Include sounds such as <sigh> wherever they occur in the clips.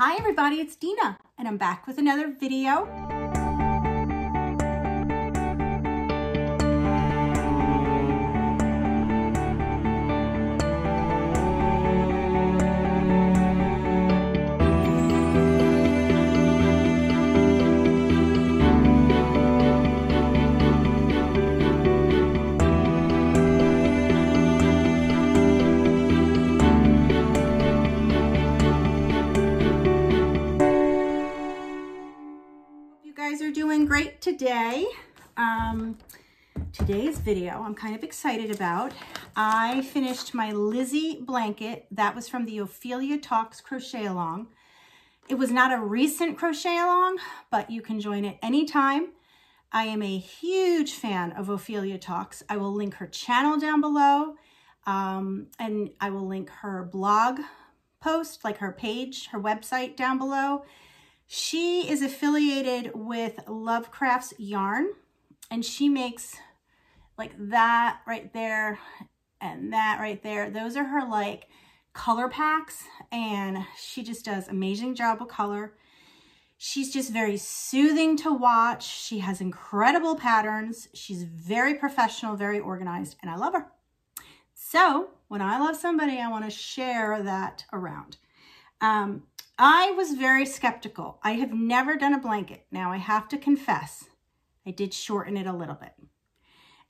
Hi everybody, it's Dina, and I'm back with another video. Today. Um, today's video I'm kind of excited about. I finished my Lizzie blanket. That was from the Ophelia Talks Crochet Along. It was not a recent crochet along, but you can join it anytime. I am a huge fan of Ophelia Talks. I will link her channel down below um, and I will link her blog post, like her page, her website down below. She is affiliated with Lovecrafts Yarn and she makes like that right there and that right there. Those are her like color packs and she just does amazing job with color. She's just very soothing to watch. She has incredible patterns. She's very professional, very organized, and I love her. So when I love somebody, I want to share that around. Um, I was very skeptical. I have never done a blanket. Now I have to confess, I did shorten it a little bit.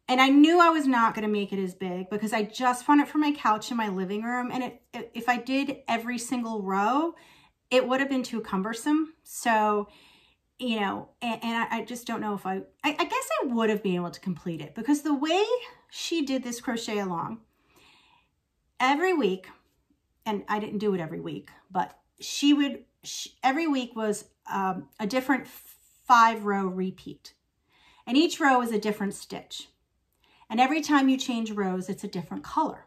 And I knew I was not going to make it as big because I just found it for my couch in my living room. And it, if I did every single row, it would have been too cumbersome. So, you know, and, and I, I, just don't know if I, I, I guess I would have been able to complete it because the way she did this crochet along, every week, and I didn't do it every week, but she would, she, every week was um, a different five row repeat. And each row is a different stitch. And every time you change rows, it's a different color.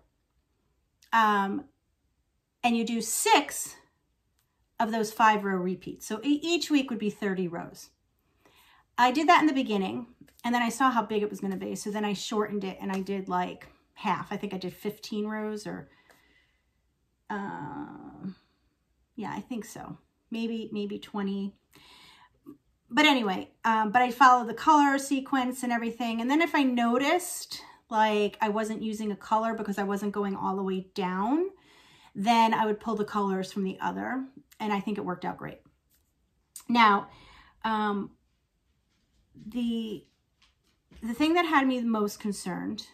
Um, and you do six of those five row repeats. So each week would be 30 rows. I did that in the beginning and then I saw how big it was going to be. So then I shortened it and I did like half. I think I did 15 rows or, uh, yeah, I think so. Maybe, maybe 20. But anyway, um, but I followed the color sequence and everything. And then if I noticed like I wasn't using a color because I wasn't going all the way down, then I would pull the colors from the other. And I think it worked out great. Now, um, the, the thing that had me the most concerned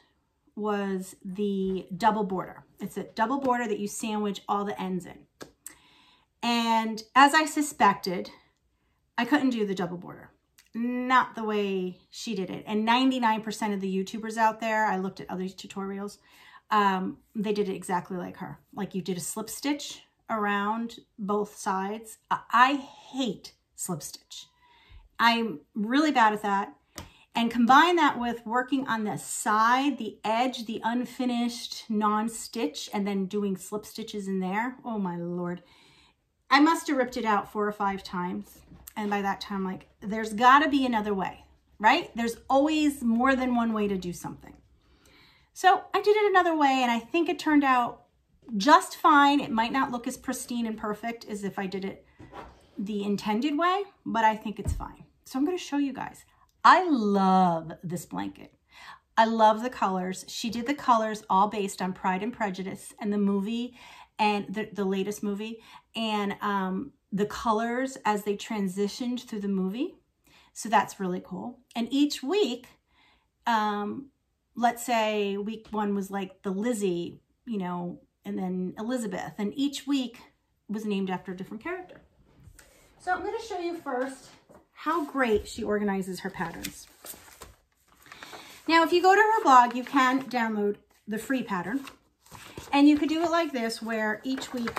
was the double border. It's a double border that you sandwich all the ends in. And as I suspected, I couldn't do the double border. Not the way she did it. And 99% of the YouTubers out there, I looked at other tutorials, um, they did it exactly like her. Like you did a slip stitch around both sides. I hate slip stitch. I'm really bad at that. And combine that with working on the side, the edge, the unfinished non-stitch, and then doing slip stitches in there. Oh my Lord. I must have ripped it out four or five times. And by that time, like, there's got to be another way, right? There's always more than one way to do something. So I did it another way, and I think it turned out just fine. It might not look as pristine and perfect as if I did it the intended way, but I think it's fine. So I'm going to show you guys. I love this blanket. I love the colors. She did the colors all based on Pride and Prejudice and the movie and the, the latest movie and um, the colors as they transitioned through the movie. So that's really cool. And each week, um, let's say week one was like the Lizzie, you know, and then Elizabeth. And each week was named after a different character. So I'm going to show you first how great she organizes her patterns. Now, if you go to her blog, you can download the free pattern. And you could do it like this, where each week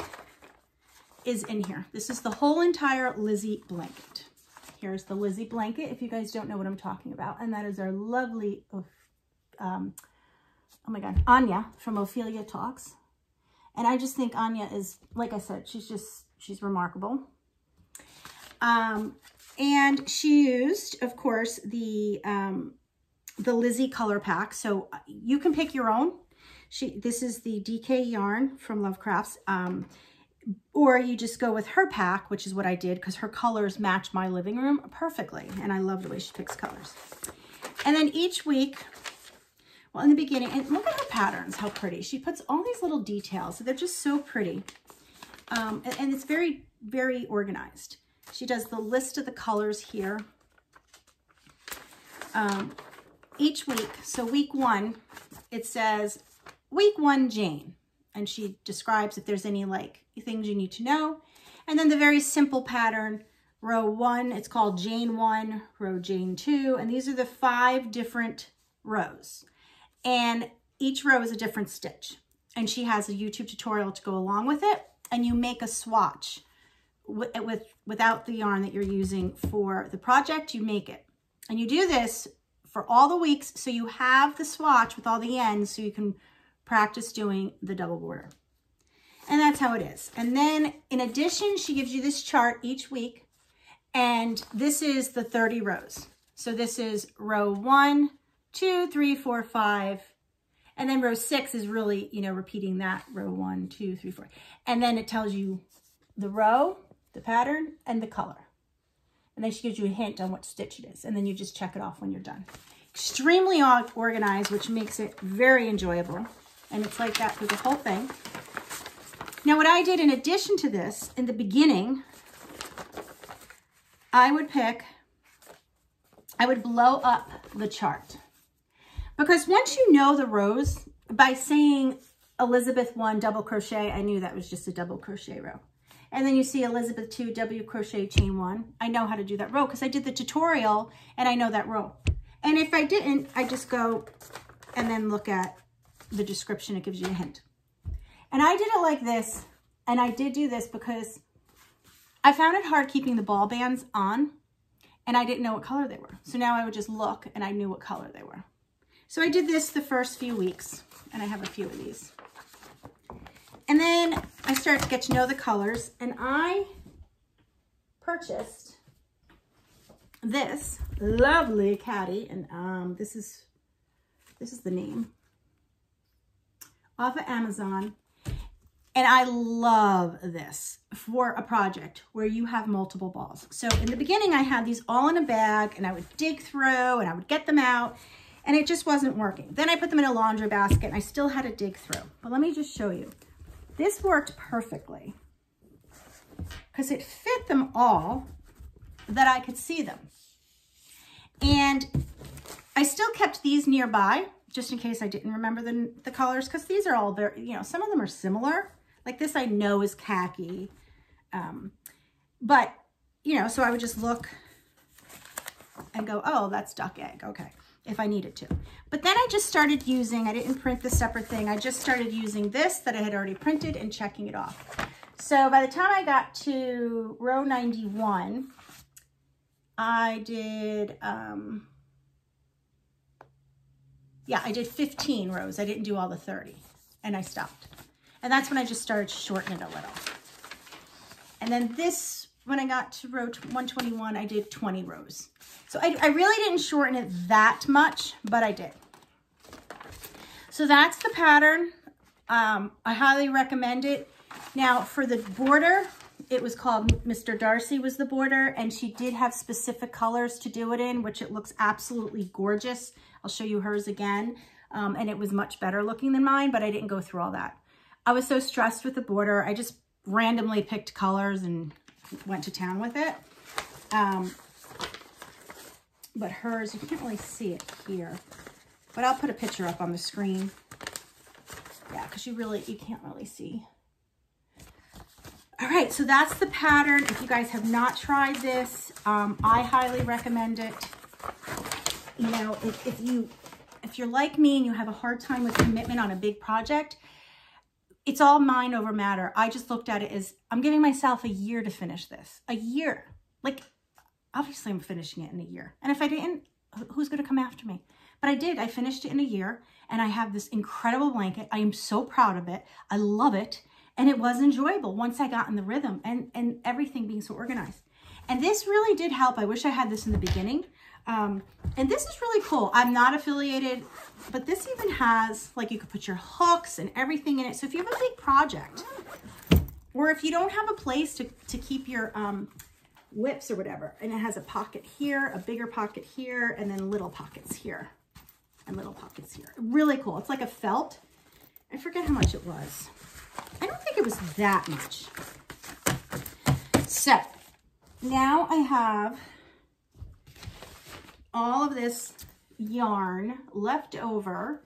is in here. This is the whole entire Lizzie blanket. Here's the Lizzie blanket, if you guys don't know what I'm talking about. And that is our lovely, um, oh my God, Anya from Ophelia Talks. And I just think Anya is, like I said, she's just, she's remarkable. Um, and she used, of course, the, um, the Lizzie color pack. So you can pick your own. She, this is the DK yarn from Lovecrafts. Um, or you just go with her pack, which is what I did because her colors match my living room perfectly. And I love the way she picks colors. And then each week, well, in the beginning, and look at her patterns, how pretty. She puts all these little details. They're just so pretty. Um, and, and it's very, very organized. She does the list of the colors here. Um, each week, so week one, it says, week one, Jane. And she describes if there's any like things you need to know. And then the very simple pattern, row one, it's called Jane one, row Jane two. And these are the five different rows. And each row is a different stitch. And she has a YouTube tutorial to go along with it. And you make a swatch with, with without the yarn that you're using for the project, you make it. And you do this for all the weeks so you have the swatch with all the ends so you can practice doing the double border. And that's how it is. And then in addition, she gives you this chart each week. And this is the 30 rows. So this is row one, two, three, four, five. And then row six is really, you know, repeating that row one, two, three, four. And then it tells you the row, the pattern, and the color. And then she gives you a hint on what stitch it is. And then you just check it off when you're done. Extremely organized, which makes it very enjoyable. And it's like that through the whole thing. Now, what I did in addition to this, in the beginning, I would pick, I would blow up the chart. Because once you know the rows, by saying Elizabeth 1 double crochet, I knew that was just a double crochet row. And then you see Elizabeth 2 W crochet chain 1. I know how to do that row because I did the tutorial and I know that row. And if I didn't, I just go and then look at the description. It gives you a hint. And I did it like this. And I did do this because I found it hard keeping the ball bands on and I didn't know what color they were. So now I would just look and I knew what color they were. So I did this the first few weeks and I have a few of these. And then I started to get to know the colors and I purchased this lovely caddy and um, this is this is the name off of Amazon and I love this for a project where you have multiple balls. So in the beginning, I had these all in a bag and I would dig through and I would get them out and it just wasn't working. Then I put them in a laundry basket and I still had to dig through. But let me just show you. This worked perfectly because it fit them all that I could see them. And I still kept these nearby just in case I didn't remember the, the colors because these are all very, you know, some of them are similar. Like this I know is khaki. Um, but, you know, so I would just look and go, oh, that's duck egg. Okay if I needed to. But then I just started using, I didn't print the separate thing. I just started using this that I had already printed and checking it off. So by the time I got to row 91, I did, um, yeah, I did 15 rows. I didn't do all the 30 and I stopped. And that's when I just started to shorten it a little. And then this, when I got to row 121, I did 20 rows. So I, I really didn't shorten it that much, but I did. So that's the pattern. Um, I highly recommend it. Now for the border, it was called Mr. Darcy was the border and she did have specific colors to do it in, which it looks absolutely gorgeous. I'll show you hers again. Um, and it was much better looking than mine, but I didn't go through all that. I was so stressed with the border. I just randomly picked colors and went to town with it. Um, but hers, you can't really see it here. But I'll put a picture up on the screen. Yeah, because you really, you can't really see. All right, so that's the pattern. If you guys have not tried this, um, I highly recommend it. You know, if, if you if you're like me and you have a hard time with commitment on a big project, it's all mind over matter. I just looked at it as I'm giving myself a year to finish this. A year. Like obviously I'm finishing it in a year. And if I didn't, who's going to come after me? But I did. I finished it in a year and I have this incredible blanket. I am so proud of it. I love it. And it was enjoyable once I got in the rhythm and, and everything being so organized. And this really did help. I wish I had this in the beginning. Um, and this is really cool. I'm not affiliated, but this even has, like you could put your hooks and everything in it. So if you have a big project, Or if you don't have a place to, to keep your um, WIPs or whatever, and it has a pocket here, a bigger pocket here, and then little pockets here, and little pockets here. Really cool. It's like a felt. I forget how much it was. I don't think it was that much. So now I have all of this yarn left over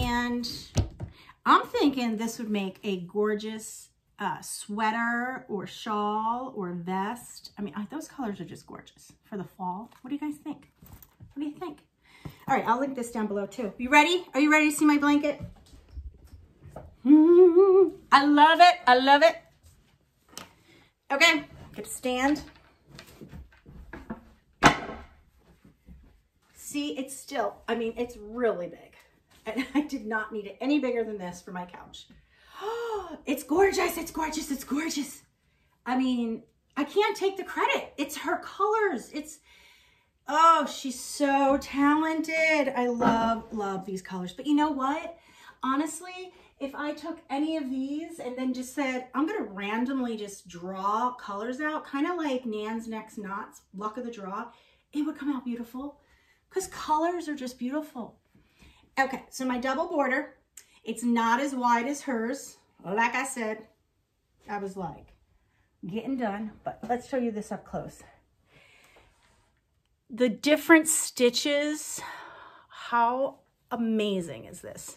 and I'm thinking this would make a gorgeous uh, sweater or shawl or vest. I mean, those colors are just gorgeous for the fall. What do you guys think? What do you think? All right, I'll link this down below too. You ready? Are you ready to see my blanket? <laughs> I love it. I love it. Okay, get a stand. See, it's still, I mean, it's really big. And <laughs> I did not need it any bigger than this for my couch. Oh, <gasps> it's gorgeous. It's gorgeous. It's gorgeous. I mean, I can't take the credit. It's her colors. It's, oh, she's so talented. I love, love these colors. But you know what? Honestly, if I took any of these and then just said, I'm going to randomly just draw colors out, kind of like Nan's Next Knots, luck of the draw, it would come out beautiful because colors are just beautiful. Okay, so my double border, it's not as wide as hers. Like I said, I was like getting done, but let's show you this up close. The different stitches, how amazing is this?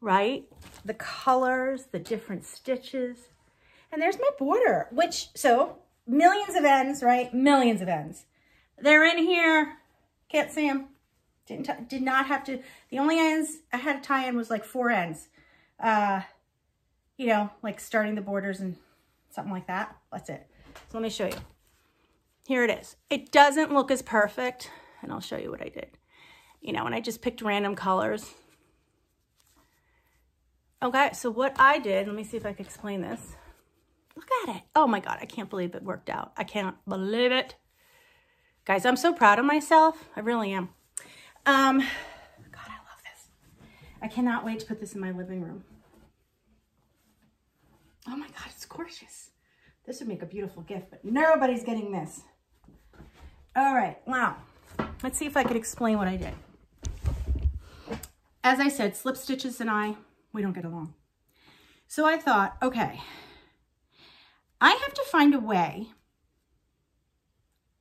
Right? The colors, the different stitches. And there's my border, which, so millions of ends, right? Millions of ends. They're in here. Can't see them. Didn't did not have to. The only ends I had to tie in was like four ends. Uh, you know, like starting the borders and something like that. That's it. So let me show you. Here it is. It doesn't look as perfect, and I'll show you what I did. You know, and I just picked random colors. Okay, so what I did, let me see if I can explain this. Look at it. Oh my God, I can't believe it worked out. I can't believe it. Guys, I'm so proud of myself. I really am. Um, God, I love this. I cannot wait to put this in my living room. Oh my God, it's gorgeous. This would make a beautiful gift, but nobody's getting this. All right, wow. Let's see if I could explain what I did. As I said, slip stitches and I, we don't get along. So I thought, okay, I have to find a way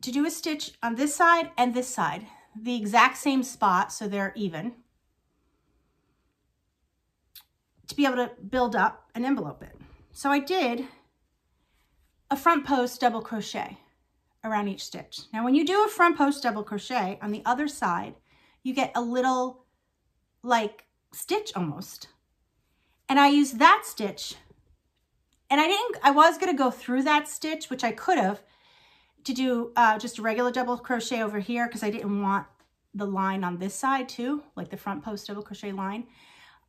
to do a stitch on this side and this side, the exact same spot so they're even, to be able to build up an envelope it. So I did a front post double crochet around each stitch. Now when you do a front post double crochet on the other side, you get a little like stitch almost. And I use that stitch and I didn't, I was going to go through that stitch, which I could have, to do uh, just a regular double crochet over here because I didn't want the line on this side too, like the front post double crochet line.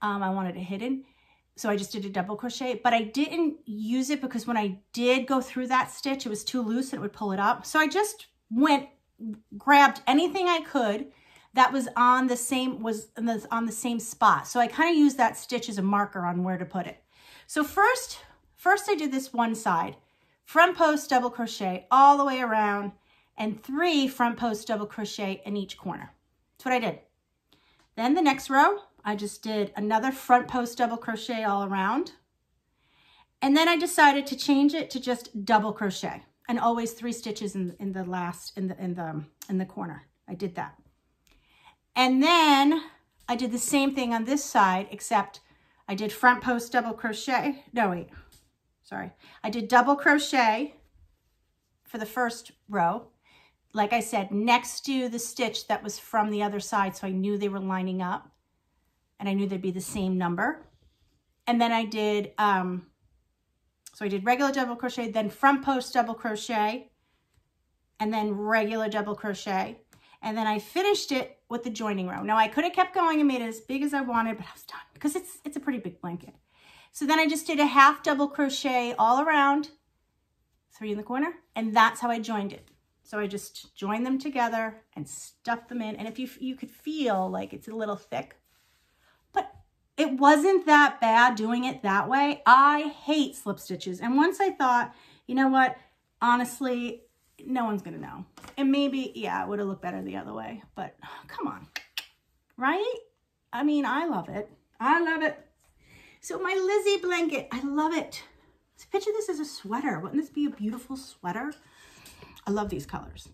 Um, I wanted it hidden. So I just did a double crochet, but I didn't use it because when I did go through that stitch, it was too loose and it would pull it up. So I just went, grabbed anything I could that was on the same, was on the same spot. So I kind of used that stitch as a marker on where to put it. So first, First, I did this one side, front post double crochet all the way around and three front post double crochet in each corner. That's what I did. Then the next row, I just did another front post double crochet all around. And then I decided to change it to just double crochet and always three stitches in, in the last, in the, in the, in the corner. I did that. And then I did the same thing on this side, except I did front post double crochet. No, wait, sorry. I did double crochet for the first row. Like I said, next to the stitch that was from the other side, so I knew they were lining up and I knew they'd be the same number. And then I did, um, so I did regular double crochet, then front post double crochet, and then regular double crochet. And then I finished it with the joining row. Now I could have kept going and made it as big as I wanted, but I was done because it's, it's a pretty big blanket. So then I just did a half double crochet all around, three in the corner, and that's how I joined it. So I just joined them together and stuffed them in. And if you, you could feel like it's a little thick, but it wasn't that bad doing it that way. I hate slip stitches. And once I thought, you know what, honestly, no one's to know. And maybe, yeah, it would have looked better the other way. But come on, right? I mean, I love it. I love it. So my Lizzie blanket, I love it. So picture this as a sweater. Wouldn't this be a beautiful sweater? I love these colors.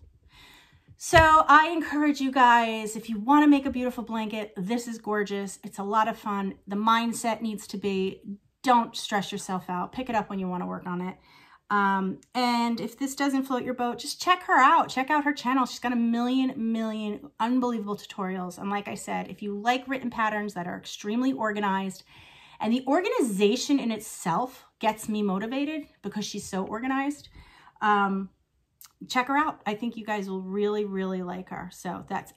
So I encourage you guys, if you want to make a beautiful blanket, this is gorgeous. It's a lot of fun. The mindset needs to be, don't stress yourself out. Pick it up when you want to work on it. Um, and if this doesn't float your boat, just check her out. Check out her channel. She's got a million, million unbelievable tutorials. And like I said, if you like written patterns that are extremely organized, and the organization in itself gets me motivated because she's so organized, um, check her out. I think you guys will really, really like her. So that's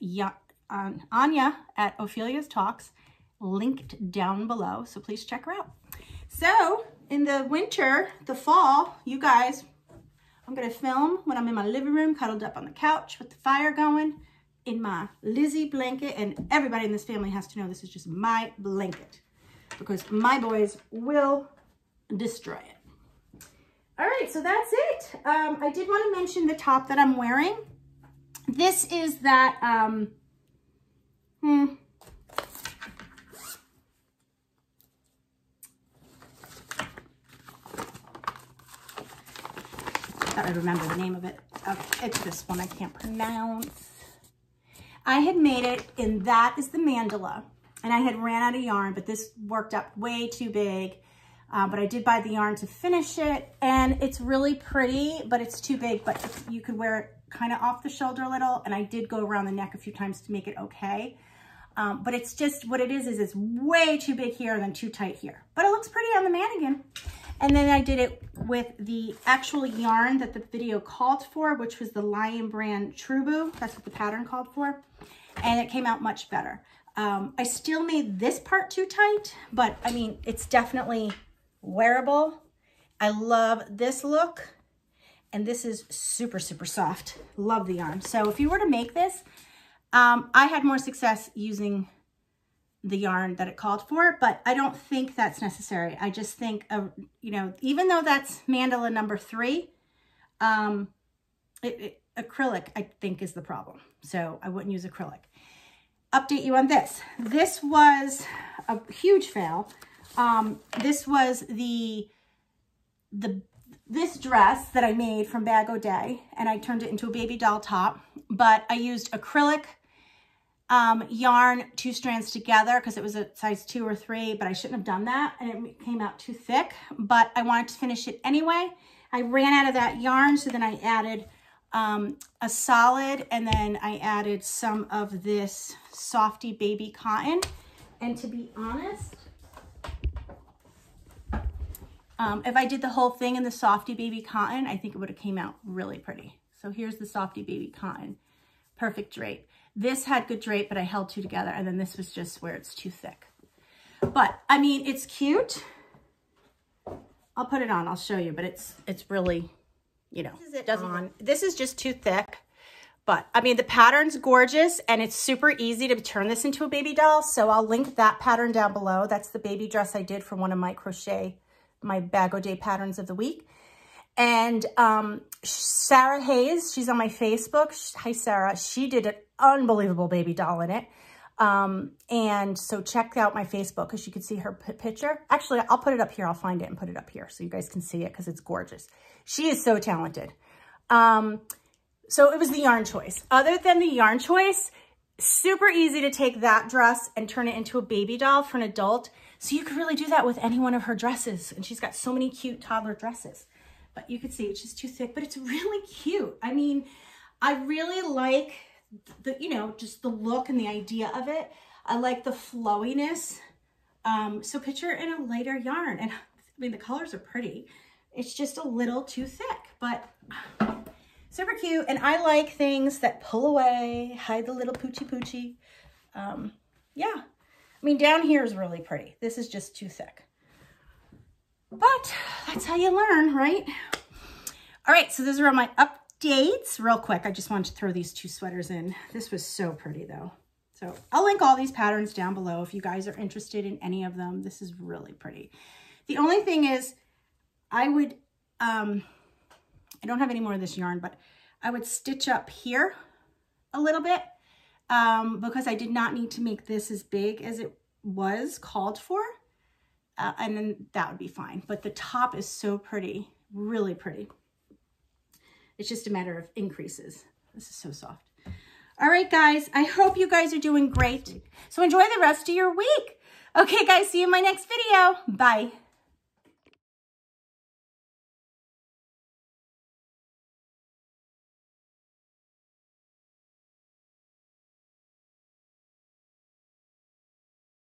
um, Anya at Ophelia's Talks, linked down below. So please check her out. So in the winter, the fall, you guys, I'm going to film when I'm in my living room, cuddled up on the couch with the fire going in my Lizzie blanket. And everybody in this family has to know this is just my blanket because my boys will destroy it. All right, so that's it. Um, I did want to mention the top that I'm wearing. This is that, um, hmm, I remember the name of it. Okay, it's this one I can't pronounce. I had made it and that is the mandala and I had ran out of yarn, but this worked up way too big. Uh, but I did buy the yarn to finish it and it's really pretty, but it's too big, but you could wear it kind of off the shoulder a little. And I did go around the neck a few times to make it okay. Um, but it's just, what it is, is it's way too big here and then too tight here. But it looks pretty on the mannequin. And then I did it with the actual yarn that the video called for, which was the Lion Brand Truboo. That's what the pattern called for. And it came out much better. Um, I still made this part too tight, but I mean, it's definitely wearable. I love this look and this is super, super soft. Love the yarn. So if you were to make this, um, I had more success using the yarn that it called for, but I don't think that's necessary. I just think, uh, you know, even though that's mandala number three, um, it, it, acrylic, I think, is the problem. So I wouldn't use acrylic update you on this. This was a huge fail. Um, this was the, the, this dress that I made from Bag O' Day, and I turned it into a baby doll top, but I used acrylic um, yarn, two strands together, because it was a size two or three, but I shouldn't have done that, and it came out too thick, but I wanted to finish it anyway. I ran out of that yarn, so then I added um, a solid, and then I added some of this Softee Baby Cotton. And to be honest, um, if I did the whole thing in the Softee Baby Cotton, I think it would have came out really pretty. So here's the Softee Baby Cotton. Perfect drape. This had good drape, but I held two together, and then this was just where it's too thick. But, I mean, it's cute. I'll put it on. I'll show you, but it's it's really you know, this is, doesn't on. This is just too thick. But, I mean, the pattern's gorgeous, and it's super easy to turn this into a baby doll. So I'll link that pattern down below. That's the baby dress I did for one of my crochet, my Bag O' Day patterns of the week. And um, Sarah Hayes, she's on my Facebook. Hi, Sarah. She did an unbelievable baby doll in it. Um, and so check out my Facebook because you can see her picture. Actually, I'll put it up here. I'll find it and put it up here so you guys can see it because it's gorgeous. She is so talented. Um, so it was the yarn choice. Other than the yarn choice, super easy to take that dress and turn it into a baby doll for an adult. So you could really do that with any one of her dresses. And she's got so many cute toddler dresses. But you can see it's just too thick, but it's really cute. I mean, I really like the, you know, just the look and the idea of it. I like the flowiness. Um, so picture in a lighter yarn. And I mean, the colors are pretty. It's just a little too thick, but super cute. And I like things that pull away, hide the little poochie poochie. Um, yeah. I mean, down here is really pretty. This is just too thick. But that's how you learn, right? All right, so those are all my up dates real quick. I just wanted to throw these two sweaters in. This was so pretty though. So I'll link all these patterns down below if you guys are interested in any of them. This is really pretty. The only thing is I would, um, I don't have any more of this yarn, but I would stitch up here a little bit um, because I did not need to make this as big as it was called for. Uh, and then that would be fine. But the top is so pretty, really pretty. It's just a matter of increases. This is so soft. All right, guys, I hope you guys are doing great. So enjoy the rest of your week. Okay, guys, see you in my next video. Bye.